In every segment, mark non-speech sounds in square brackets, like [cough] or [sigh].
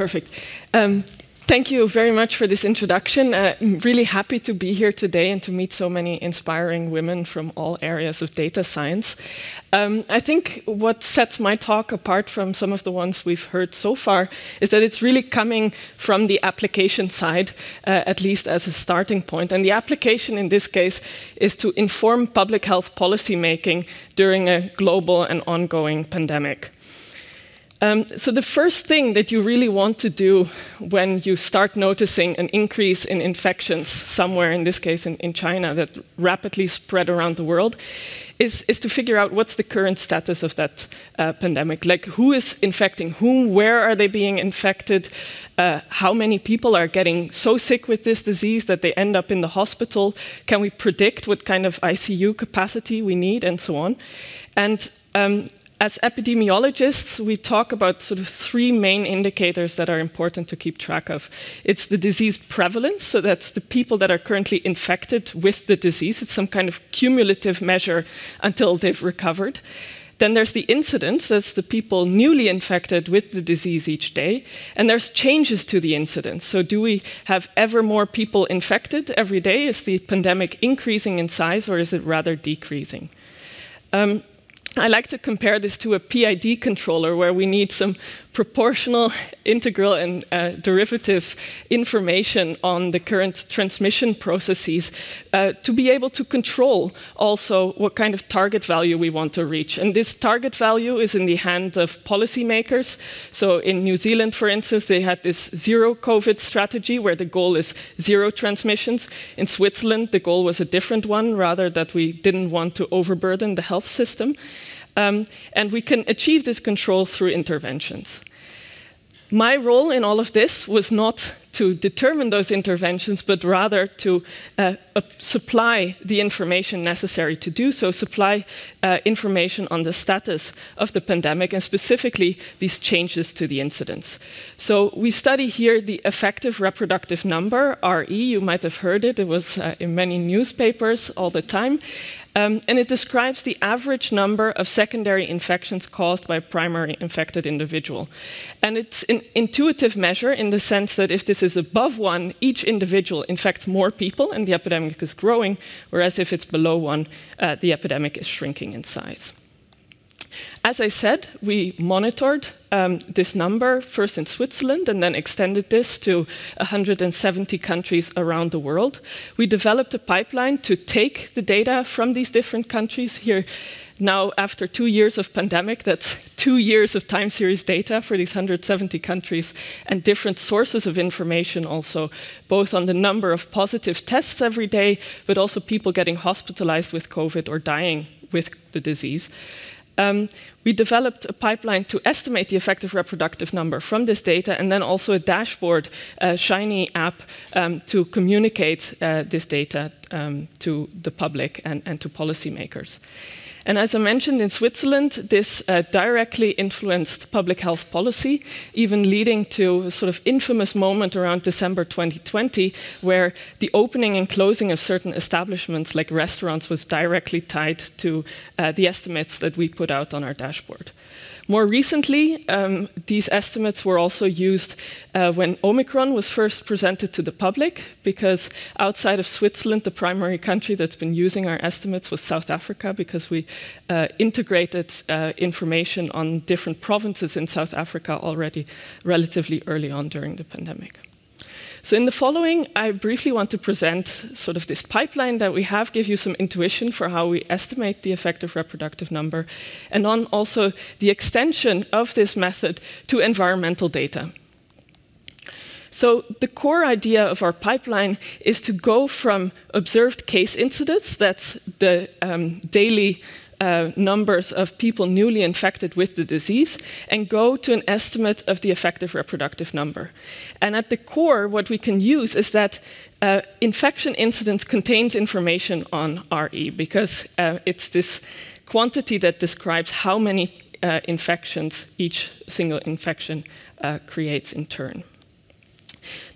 Perfect. Um, thank you very much for this introduction. Uh, I'm really happy to be here today and to meet so many inspiring women from all areas of data science. Um, I think what sets my talk apart from some of the ones we've heard so far is that it's really coming from the application side, uh, at least as a starting point. And the application in this case is to inform public health policy making during a global and ongoing pandemic. Um, so the first thing that you really want to do when you start noticing an increase in infections somewhere, in this case in, in China, that rapidly spread around the world, is, is, to figure out what's the current status of that uh, pandemic. Like who is infecting whom, where are they being infected, uh, how many people are getting so sick with this disease that they end up in the hospital, can we predict what kind of ICU capacity we need, and so on. And um, as epidemiologists, we talk about sort of three main indicators that are important to keep track of. It's the disease prevalence, so that's the people that are currently infected with the disease. It's some kind of cumulative measure until they've recovered. Then there's the incidence, that's the people newly infected with the disease each day. And there's changes to the incidence. So, do we have ever more people infected every day? Is the pandemic increasing in size or is it rather decreasing? Um, I like to compare this to a PID controller where we need some proportional, integral, and uh, derivative information on the current transmission processes uh, to be able to control also what kind of target value we want to reach. And this target value is in the hand of policymakers. So in New Zealand, for instance, they had this zero COVID strategy where the goal is zero transmissions. In Switzerland, the goal was a different one, rather that we didn't want to overburden the health system. Um, and we can achieve this control through interventions. My role in all of this was not to determine those interventions, but rather to uh, uh, supply the information necessary to do so, supply uh, information on the status of the pandemic and specifically these changes to the incidence. So we study here the effective reproductive number, RE. You might have heard it, it was uh, in many newspapers all the time. Um, and it describes the average number of secondary infections caused by a primary infected individual. And it's an intuitive measure in the sense that if this is above one, each individual infects more people and the epidemic is growing, whereas if it's below one, uh, the epidemic is shrinking in size. As I said, we monitored um, this number first in Switzerland and then extended this to 170 countries around the world. We developed a pipeline to take the data from these different countries here. Now, after two years of pandemic, that's two years of time series data for these 170 countries and different sources of information also, both on the number of positive tests every day, but also people getting hospitalized with COVID or dying with the disease. Um, we developed a pipeline to estimate the effective reproductive number from this data, and then also a dashboard, a Shiny app, um, to communicate uh, this data um, to the public and, and to policymakers. And as I mentioned, in Switzerland, this uh, directly influenced public health policy, even leading to a sort of infamous moment around December 2020, where the opening and closing of certain establishments, like restaurants, was directly tied to uh, the estimates that we put out on our dashboard. More recently, um, these estimates were also used uh, when Omicron was first presented to the public, because outside of Switzerland, the primary country that's been using our estimates was South Africa, because we uh, integrated uh, information on different provinces in South Africa already relatively early on during the pandemic. So in the following, I briefly want to present sort of this pipeline that we have, give you some intuition for how we estimate the effective reproductive number, and on also the extension of this method to environmental data. So the core idea of our pipeline is to go from observed case incidents, that's the um, daily uh, numbers of people newly infected with the disease and go to an estimate of the effective reproductive number. And at the core, what we can use is that uh, infection incidence contains information on RE because uh, it's this quantity that describes how many uh, infections each single infection uh, creates in turn.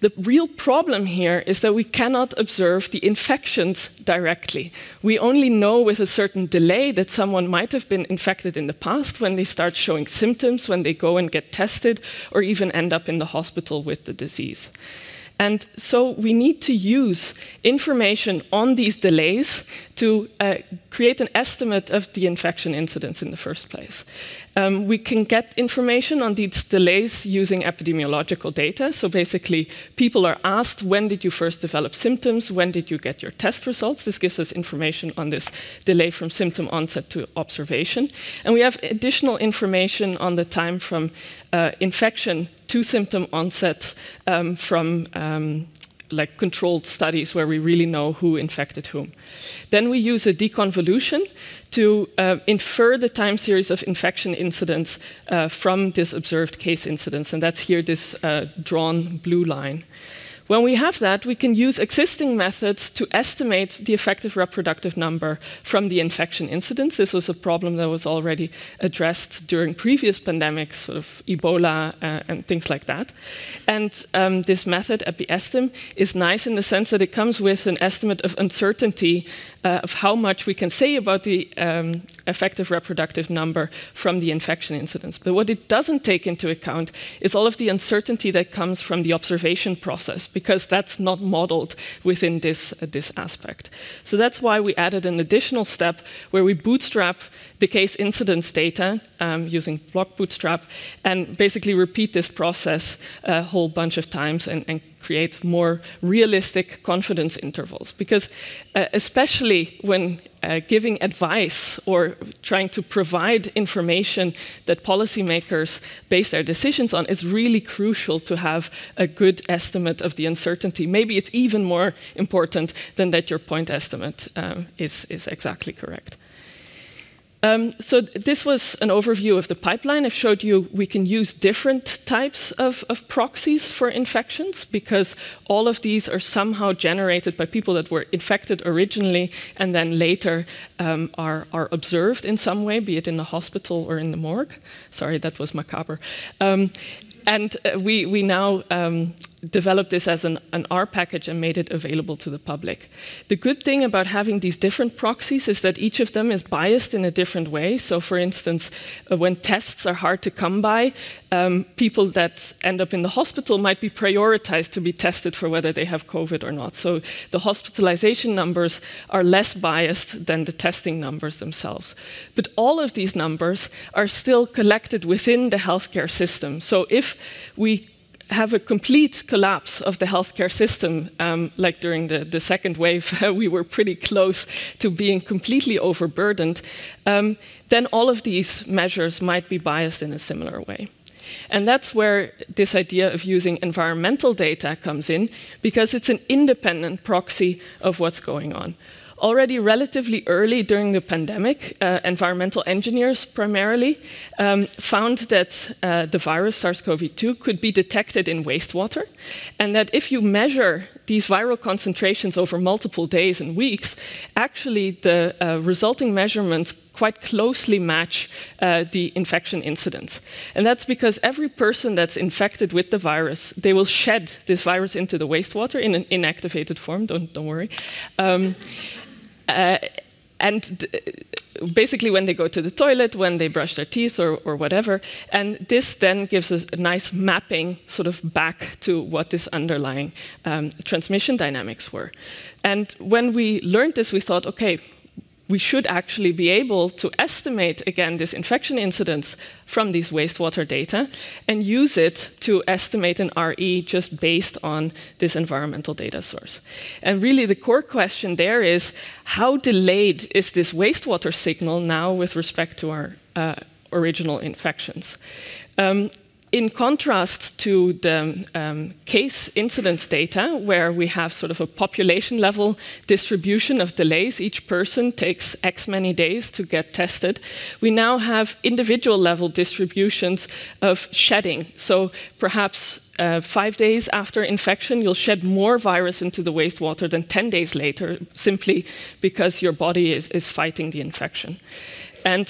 The real problem here is that we cannot observe the infections directly. We only know with a certain delay that someone might have been infected in the past when they start showing symptoms, when they go and get tested, or even end up in the hospital with the disease. And so we need to use information on these delays to uh, create an estimate of the infection incidence in the first place. Um, we can get information on these delays using epidemiological data. So basically, people are asked, when did you first develop symptoms? When did you get your test results? This gives us information on this delay from symptom onset to observation. And we have additional information on the time from uh, infection to symptom onset um, from um, like controlled studies where we really know who infected whom. Then we use a deconvolution to uh, infer the time series of infection incidents uh, from this observed case incidence, and that's here this uh, drawn blue line. When we have that, we can use existing methods to estimate the effective reproductive number from the infection incidence. This was a problem that was already addressed during previous pandemics, sort of Ebola uh, and things like that. And um, this method, EpiEstim, is nice in the sense that it comes with an estimate of uncertainty uh, of how much we can say about the um, effective reproductive number from the infection incidence. But what it doesn't take into account is all of the uncertainty that comes from the observation process, because that's not modeled within this, uh, this aspect. So that's why we added an additional step where we bootstrap the case incidence data um, using block bootstrap and basically repeat this process a whole bunch of times and, and create more realistic confidence intervals. Because, uh, especially when uh, giving advice or trying to provide information that policymakers base their decisions on, it's really crucial to have a good estimate of the uncertainty. Maybe it's even more important than that your point estimate um, is, is exactly correct. Um, so this was an overview of the pipeline. I've showed you we can use different types of, of, proxies for infections because all of these are somehow generated by people that were infected originally and then later um, are, are, observed in some way, be it in the hospital or in the morgue. Sorry, that was macabre. Um, and uh, we, we now um, developed this as an, an, R package and made it available to the public. The good thing about having these different proxies is that each of them is biased in a different way. So, for instance, uh, when tests are hard to come by, um, people that end up in the hospital might be prioritized to be tested for whether they have COVID or not. So, the hospitalization numbers are less biased than the testing numbers themselves. But all of these numbers are still collected within the healthcare system. So, if we have a complete collapse of the healthcare system, um, like during the, the second wave, [laughs] we were pretty close to being completely overburdened, um, then all of these measures might be biased in a similar way. And that's where this idea of using environmental data comes in, because it's an independent proxy of what's going on. Already relatively early during the pandemic, uh, environmental engineers primarily um, found that uh, the virus SARS-CoV-2 could be detected in wastewater, and that if you measure these viral concentrations over multiple days and weeks, actually the uh, resulting measurements quite closely match uh, the infection incidence. And that's because every person that's infected with the virus, they will shed this virus into the wastewater in an inactivated form, don't, don't worry. Um, uh, and basically when they go to the toilet, when they brush their teeth or, or whatever. And this then gives us a nice mapping sort of back to what this underlying um, transmission dynamics were. And when we learned this, we thought, okay, we should actually be able to estimate again this infection incidence from these wastewater data and use it to estimate an RE just based on this environmental data source. And really, the core question there is how delayed is this wastewater signal now with respect to our uh, original infections? Um, in contrast to the um, case incidence data, where we have sort of a population level distribution of delays, each person takes X many days to get tested, we now have individual level distributions of shedding. So perhaps uh, five days after infection, you'll shed more virus into the wastewater than 10 days later, simply because your body is, is fighting the infection. And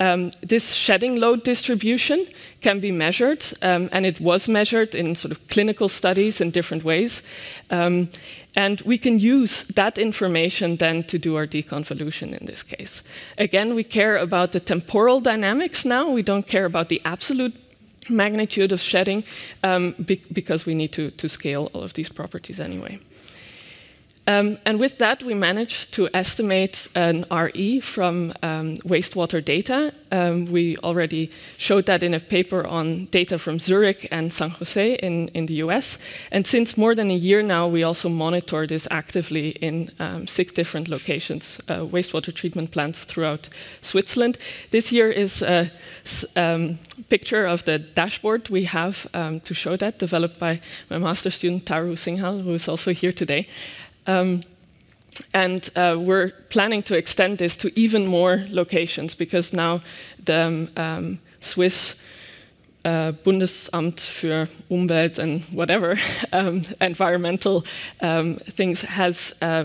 Um, this shedding load distribution can be measured, um, and it was measured in sort of clinical studies in different ways. Um, and we can use that information then to do our deconvolution in this case. Again, we care about the temporal dynamics now. We don't care about the absolute magnitude of shedding um, be because we need to, to scale all of these properties anyway. Um, and with that, we managed to estimate an RE from um, wastewater data. Um, we already showed that in a paper on data from Zurich and San Jose in, in the US. And since more than a year now, we also monitor this actively in um, six different locations, uh, wastewater treatment plants throughout Switzerland. This here is a um, picture of the dashboard we have um, to show that, developed by my master student, Taru Singhal, who is also here today. Um, and uh, we're planning to extend this to even more locations because now the um, um Swiss uh, Bundesamt für Umwelt and whatever [laughs] um, environmental um, things has uh,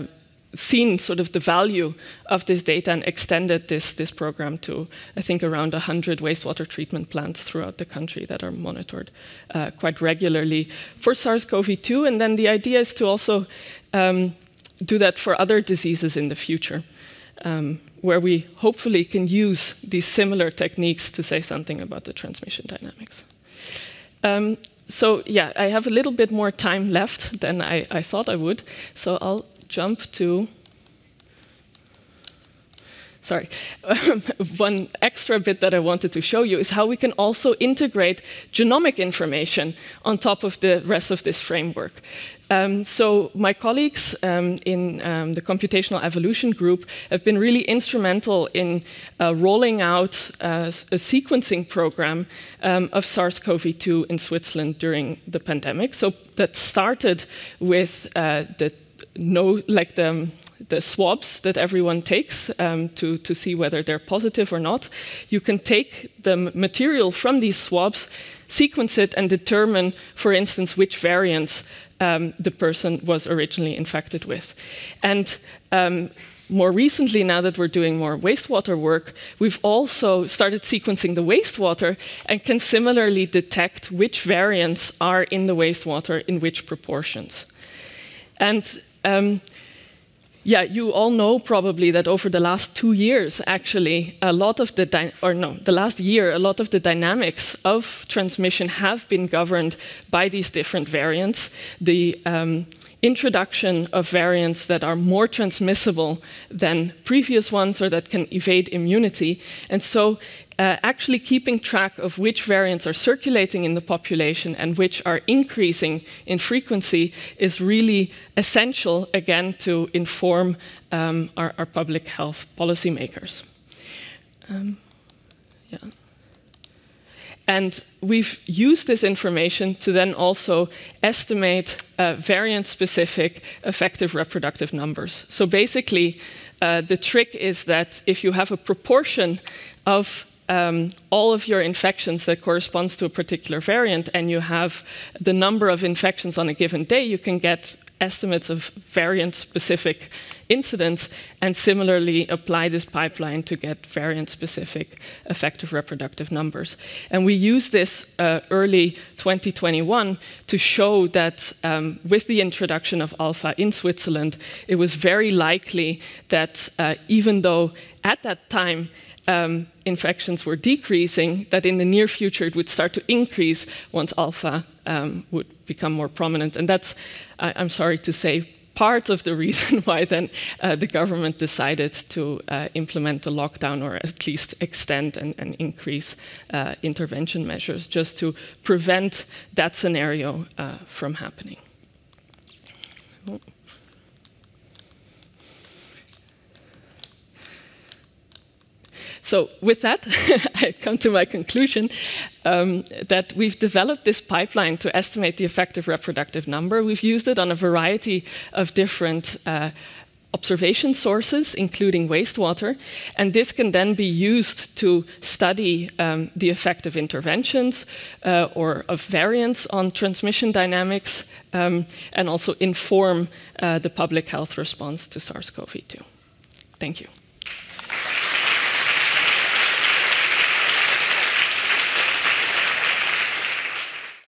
seen sort of the value of this data and extended this, this program to, I think, around 100 wastewater treatment plants throughout the country that are monitored uh, quite regularly for SARS-CoV-2. And then the idea is to also um, do that for other diseases in the future, um, where we hopefully can use these similar techniques to say something about the transmission dynamics. Um, so yeah, I have a little bit more time left than I, I thought I would, so I'll jump to sorry, [laughs] one extra bit that I wanted to show you is how we can also integrate genomic information on top of the rest of this framework. Um, so my colleagues um, in um, the computational evolution group have been really instrumental in uh, rolling out uh, a sequencing program um, of SARS-CoV-2 in Switzerland during the pandemic. So that started with uh, the no, like the the swabs that everyone takes um, to, to see whether they're positive or not. You can take the material from these swabs, sequence it, and determine, for instance, which variants um, the person was originally infected with. And um, more recently, now that we're doing more wastewater work, we've also started sequencing the wastewater and can similarly detect which variants are in the wastewater in which proportions. And um, yeah, you all know probably that over the last two years, actually, a lot of the, or no, the last year, a lot of the dynamics of transmission have been governed by these different variants. The um, introduction of variants that are more transmissible than previous ones or that can evade immunity. And so uh, actually keeping track of which variants are circulating in the population and which are increasing in frequency is really essential, again, to inform um, our, our, public health policymakers. Um, yeah. And we've used this information to then also estimate uh, variant specific effective reproductive numbers. So basically, uh, the trick is that if you have a proportion of um, all of your infections that corresponds to a particular variant and you have the number of infections on a given day, you can get estimates of variant-specific incidents and similarly apply this pipeline to get variant-specific effective reproductive numbers. And we use this uh, early 2021 to show that um, with the introduction of alpha in Switzerland, it was very likely that uh, even though at that time um, infections were decreasing, that in the near future it would start to increase once alpha um, would become more prominent. And that's, I, am sorry to say, part of the reason [laughs] why then uh, the government decided to uh, implement the lockdown or at least extend and, and increase uh, intervention measures just to prevent that scenario uh, from happening. So with that, [laughs] I come to my conclusion um, that we've developed this pipeline to estimate the effective reproductive number. We've used it on a variety of different uh, observation sources, including wastewater, and this can then be used to study um, the effect of interventions uh, or of variants on transmission dynamics, um, and also inform uh, the public health response to SARS-CoV-2. Thank you.